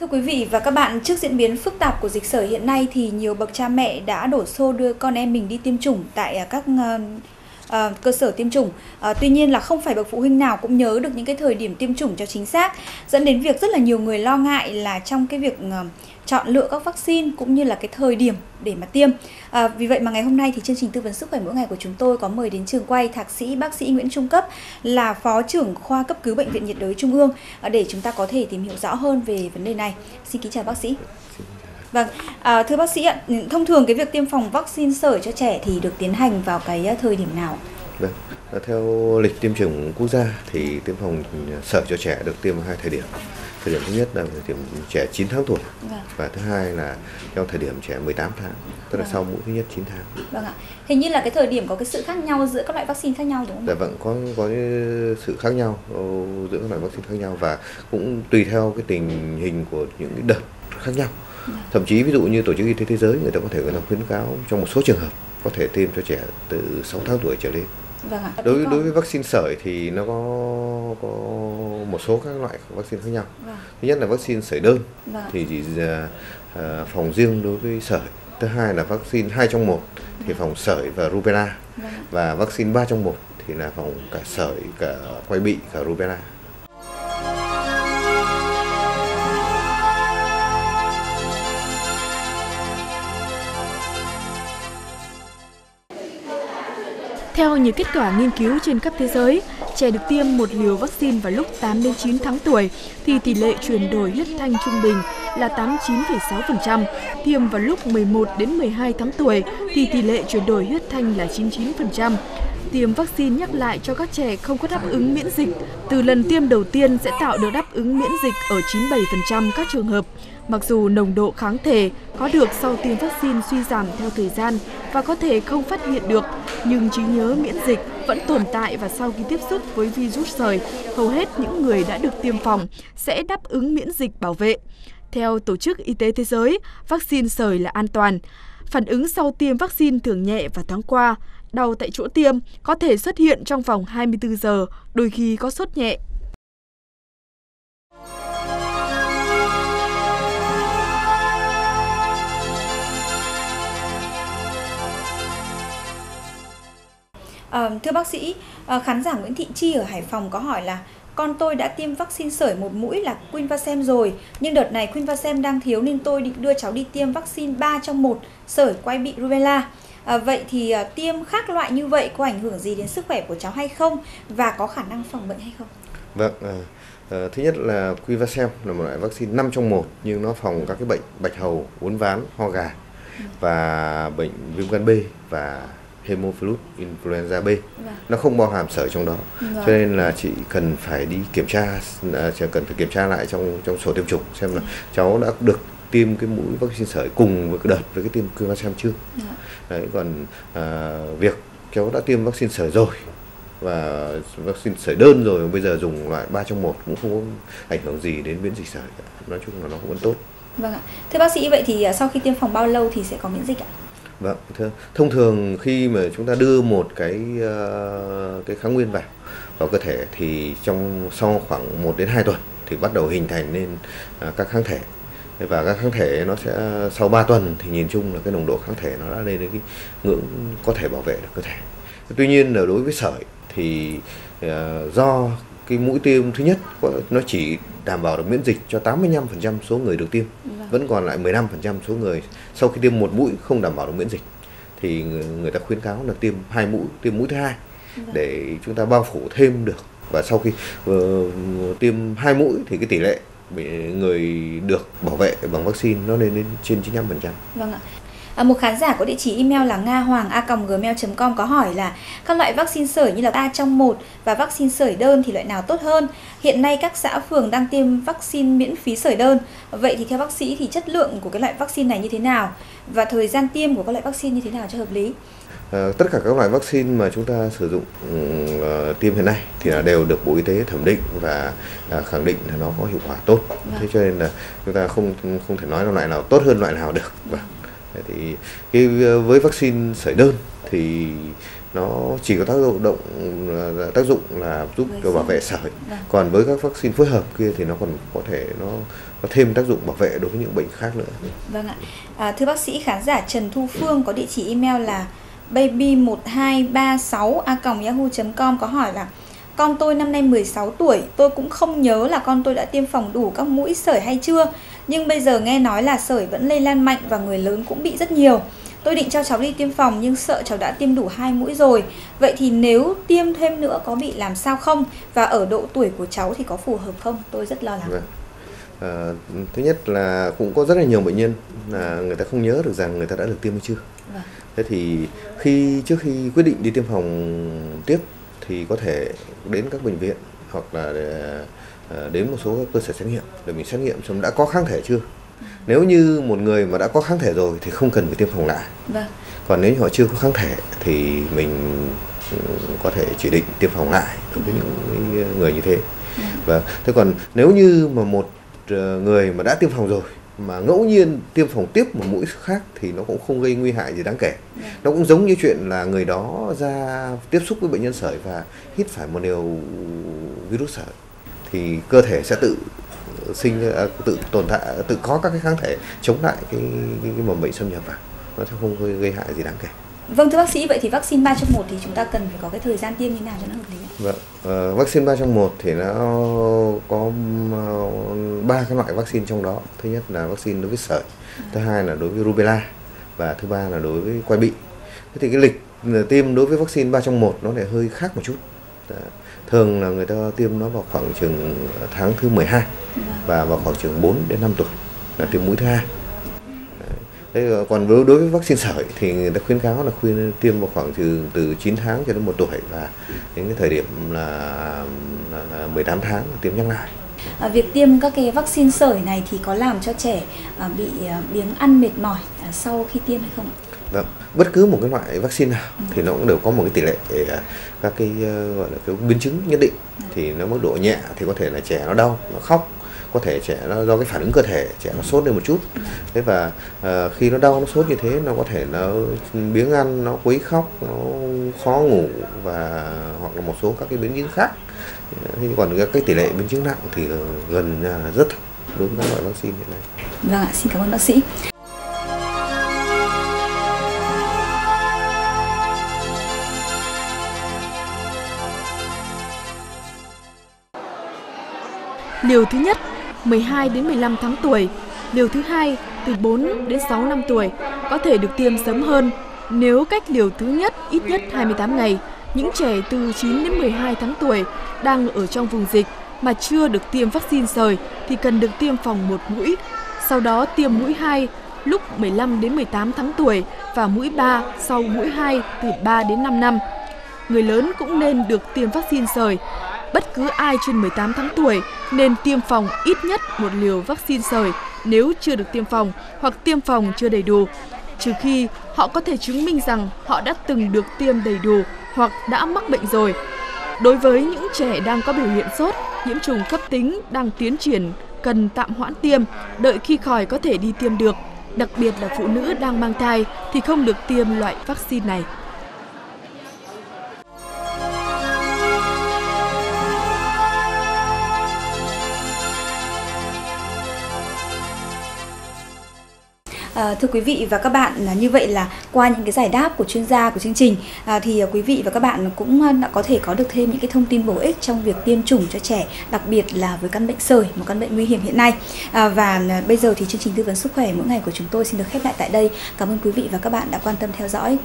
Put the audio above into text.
Thưa quý vị và các bạn, trước diễn biến phức tạp của dịch sởi hiện nay thì nhiều bậc cha mẹ đã đổ xô đưa con em mình đi tiêm chủng tại à, các ờ, uh, cơ sở tiêm chủng. Uh, tuy nhiên là không phải bậc phụ huynh nào cũng nhớ được những cái thời điểm tiêm chủng cho chính xác, dẫn đến việc rất là nhiều người lo ngại là trong cái việc uh, chọn lựa các vaccine cũng như là cái thời điểm để mà tiêm. À, vì vậy mà ngày hôm nay thì chương trình tư vấn sức khỏe mỗi ngày của chúng tôi có mời đến trường quay thạc sĩ bác sĩ Nguyễn Trung Cấp là phó trưởng khoa cấp cứu bệnh viện nhiệt đới Trung ương để chúng ta có thể tìm hiểu rõ hơn về vấn đề này. Xin kính chào bác sĩ. Vâng, à, thưa bác sĩ ạ, thông thường cái việc tiêm phòng vaccine sởi cho trẻ thì được tiến hành vào cái thời điểm nào? Vâng, theo lịch tiêm chủng quốc gia thì tiêm phòng sởi cho trẻ được tiêm hai thời điểm thời điểm thứ nhất là thời điểm trẻ 9 tháng tuổi vâng. và thứ hai là trong thời điểm trẻ 18 tháng tức là vâng. sau mũi thứ nhất 9 tháng vâng ạ hình như là cái thời điểm có cái sự khác nhau giữa các loại vaccine khác nhau đúng không dạ vâng có có sự khác nhau ờ, giữa các loại vaccine khác nhau và cũng tùy theo cái tình hình của những cái đợt khác nhau. Thậm chí ví dụ như tổ chức y tế thế giới người ta có thể ta khuyến cáo trong một số trường hợp có thể tiêm cho trẻ từ 6 tháng tuổi trở lên Vâng ạ. Đối đối với vaccine sởi thì nó có có một số các loại vaccine khác nhau. Vâng. Thứ nhất là vaccine sởi đơn vâng. thì chỉ uh, phòng riêng đối với sởi. Thứ hai là vaccine hai trong một thì phòng sởi và rubella. Vâng. Và vaccine ba trong một thì là phòng cả sởi, cả quai bị, cả rubella. Theo nhiều kết quả nghiên cứu trên khắp thế giới, trẻ được tiêm một liều vaccine vào lúc 8 đến 9 tháng tuổi thì tỷ lệ chuyển đổi huyết thanh trung bình là 89,6%, tiêm vào lúc 11 đến 12 tháng tuổi thì tỷ lệ chuyển đổi huyết thanh là 99%. Tiêm vaccine nhắc lại cho các trẻ không có đáp ứng miễn dịch, từ lần tiêm đầu tiên sẽ tạo được đáp ứng miễn dịch ở 97% các trường hợp. Mặc dù nồng độ kháng thể có được sau tiêm vaccine suy giảm theo thời gian và có thể không phát hiện được, nhưng trí nhớ miễn dịch vẫn tồn tại và sau khi tiếp xúc với virus sởi, hầu hết những người đã được tiêm phòng sẽ đáp ứng miễn dịch bảo vệ. Theo Tổ chức Y tế Thế giới, vaccine sởi là an toàn. Phản ứng sau tiêm vaccine thường nhẹ và thoáng qua, đau tại chỗ tiêm có thể xuất hiện trong vòng 24 giờ, đôi khi có sốt nhẹ. À, thưa bác sĩ, ờ, khán giả Nguyễn Thị Chi ở Hải Phòng có hỏi là con tôi đã tiêm vaccine sởi một mũi là Quinvasem rồi, nhưng đợt này Quinvasem đang thiếu nên tôi định đưa cháu đi tiêm vaccine 3 trong 1 sởi quay bị rubella. À, vậy thì à, tiêm khác loại như vậy có ảnh hưởng gì đến sức khỏe của cháu hay không và có khả năng phòng bệnh hay không? Vâng, à, à, thứ nhất là Quinvasem là một loại vaccine 5 trong 1 nhưng nó phòng các cái bệnh bạch hầu, uốn ván, ho gà và bệnh viêm gan B và Haemophilus influenza B. Vâng. nó không bao hàm sởi trong đó. Vâng. cho nên là chị cần phải đi kiểm tra à, chị cần phải kiểm tra lại trong trong sổ tiêm chủng xem là cháu đã được tiêm cái mũi vaccine sởi cùng với cái đợt với cái tiêm Quinvasem chưa? Vâng. đấy còn à, việc cháu đã tiêm vaccine sởi rồi và vaccine sởi đơn rồi bây giờ dùng loại 3 trong 1 cũng không có ảnh hưởng gì đến miễn dịch sởi nói chung là nó cũng vẫn tốt. Vâng ạ. Thưa bác sĩ vậy thì à, sau khi tiêm phòng bao lâu thì sẽ có miễn dịch ạ Vâng, thưa. Thông thường khi mà chúng ta đưa một cái uh, cái kháng nguyên vào vào cơ thể thì trong sau khoảng 1 đến 2 tuần thì bắt đầu hình thành nên uh, các kháng thể và các kháng thể nó sẽ sau 3 tuần thì nhìn chung là cái nồng độ kháng thể nó đã lên đến cái ngưỡng có thể bảo vệ được cơ thể. Tuy nhiên là đối với sởi thì uh, do cái mũi tiêm thứ nhất nó chỉ đảm bảo được miễn dịch cho 85% số người được tiêm vâng. vẫn còn lại 15% số người sau khi tiêm một mũi không đảm bảo được miễn dịch thì người, người ta khuyến cáo là tiêm hai mũi tiêm mũi thứ hai vâng. để chúng ta bao phủ thêm được và sau khi uh, tiêm hai mũi thì cái tỷ lệ người được bảo vệ bằng vaccine nó lên đến trên 95%. Vâng ạ. À, một khán giả có địa chỉ email là nga hoàng a gmail.com có hỏi là các loại vaccine sởi như là ba trong một và vaccine sởi đơn thì loại nào tốt hơn? Hiện nay các xã phường đang tiêm vaccine miễn phí sởi đơn. Vậy thì theo bác sĩ thì chất lượng của cái loại vaccine này như thế nào và thời gian tiêm của các loại vaccine như thế nào cho hợp lý? À, tất cả các loại vaccine mà chúng ta sử dụng uh, tiêm hiện nay thì là đều được Bộ Y tế thẩm định và uh, khẳng định là nó có hiệu quả tốt. Vâng. Thế cho nên là chúng ta không không thể nói là loại nào tốt hơn loại nào được. Vâng thì cái với vaccine sởi đơn thì nó chỉ có tác dụng động tác dụng là giúp cho bảo vệ sởi vâng. còn với các vaccine phối hợp kia thì nó còn có thể nó có thêm tác dụng bảo vệ đối với những bệnh khác nữa. Vâng ạ. À, thưa bác sĩ khán giả Trần Thu Phương có địa chỉ email là baby1236a.yahoo.com có hỏi là con tôi năm nay 16 tuổi, tôi cũng không nhớ là con tôi đã tiêm phòng đủ các mũi sởi hay chưa, nhưng bây giờ nghe nói là sởi vẫn lây lan mạnh và người lớn cũng bị rất nhiều. Tôi định cho cháu đi tiêm phòng nhưng sợ cháu đã tiêm đủ hai mũi rồi. Vậy thì nếu tiêm thêm nữa có bị làm sao không? Và ở độ tuổi của cháu thì có phù hợp không? Tôi rất lo lắng. Vâng. À, thứ nhất là cũng có rất là nhiều bệnh nhân là người ta không nhớ được rằng người ta đã được tiêm hay chưa. Vâng. Thế thì khi trước khi quyết định đi tiêm phòng tiếp thì có thể đến các bệnh viện hoặc là à, đến một số các cơ sở xét nghiệm để mình xét nghiệm xem đã có kháng thể chưa. Nếu như một người mà đã có kháng thể rồi thì không cần phải tiêm phòng lại. Vâng. Còn nếu họ chưa có kháng thể thì mình ừ, có thể chỉ định tiêm phòng lại đối với những người như thế. Vâng. Và thế còn nếu như mà một ờ, người mà đã tiêm phòng rồi mà ngẫu nhiên tiêm phòng tiếp một mũi khác thì nó cũng không gây nguy hại gì đáng kể. Yeah. Nó cũng giống như chuyện là người đó ra tiếp xúc với bệnh nhân sởi và hít phải một liều virus sởi thì cơ thể sẽ tự sinh à, tự tồn tại tự có các cái kháng thể chống lại cái cái, cái mầm bệnh xâm nhập vào nó sẽ không gây, hại gì đáng kể. Vâng thưa bác sĩ, vậy thì vaccine 3 trong 1 thì chúng ta cần phải có cái thời gian tiêm như nào cho nó hợp lý? Vâng, uh, vaccine 3 trong 1 thì nó có ba cái loại vaccine trong đó. Thứ nhất là vaccine đối với sởi, ừ. thứ hai là đối với rubella và thứ ba là đối với quai bị. Thế thì cái lịch tiêm đối với vaccine 3 trong 1 nó lại hơi khác một chút. Thường là người ta tiêm nó vào khoảng chừng tháng thứ 12 và vào khoảng chừng 4 đến 5 tuổi là tiêm mũi thứ hai. Thế còn đối đối với vaccine sởi thì người ta khuyến cáo là khuyên tiêm vào khoảng từ từ 9 tháng cho đến một tuổi và đến cái thời điểm là, là, là 18 tháng tiêm nhắc lại. À, việc tiêm các cái vaccine sởi này thì có làm cho trẻ à, bị à, biếng ăn mệt mỏi à, sau khi tiêm hay không ạ? Vâng, bất cứ một cái loại vaccine nào ừ. thì nó cũng đều có một cái tỷ lệ à, các cái uh, gọi là cái biến chứng nhất định. Ừ. Thì nó mức độ nhẹ thì có thể là trẻ nó đau, nó khóc có thể trẻ nó do cái phản ứng cơ thể trẻ nó sốt lên một chút thế và uh, khi nó đau nó sốt như thế nó có thể nó biếng ăn nó quấy khóc nó khó ngủ và hoặc là một số các cái biến chứng khác thế còn cái tỷ lệ biến chứng nặng thì gần là rất thấp đối với các loại vaccine hiện nay vâng ạ xin cảm ơn bác sĩ Liều thứ nhất 12 đến 15 tháng tuổi, liều thứ hai từ 4 đến 6 năm tuổi có thể được tiêm sớm hơn nếu cách liều thứ nhất ít nhất 28 ngày. Những trẻ từ 9 đến 12 tháng tuổi đang ở trong vùng dịch mà chưa được tiêm vaccine sởi thì cần được tiêm phòng một mũi. Sau đó tiêm mũi 2 lúc 15 đến 18 tháng tuổi và mũi 3 sau mũi 2 từ 3 đến 5 năm. Người lớn cũng nên được tiêm vaccine sởi bất cứ ai trên 18 tháng tuổi nên tiêm phòng ít nhất một liều vaccine sởi nếu chưa được tiêm phòng hoặc tiêm phòng chưa đầy đủ, trừ khi họ có thể chứng minh rằng họ đã từng được tiêm đầy đủ hoặc đã mắc bệnh rồi. Đối với những trẻ đang có biểu hiện sốt, nhiễm trùng cấp tính đang tiến triển cần tạm hoãn tiêm, đợi khi khỏi có thể đi tiêm được. Đặc biệt là phụ nữ đang mang thai thì không được tiêm loại vaccine này. À, thưa quý vị và các bạn là như vậy là qua những cái giải đáp của chuyên gia của chương trình à, thì à, quý vị và các bạn cũng à, đã có thể có được thêm những cái thông tin bổ ích trong việc tiêm chủng cho trẻ đặc biệt là với căn bệnh sởi một căn bệnh nguy hiểm hiện nay. À, và à, bây giờ thì chương trình tư vấn sức khỏe mỗi ngày của chúng tôi xin được khép lại tại đây. Cảm ơn quý vị và các bạn đã quan tâm theo dõi.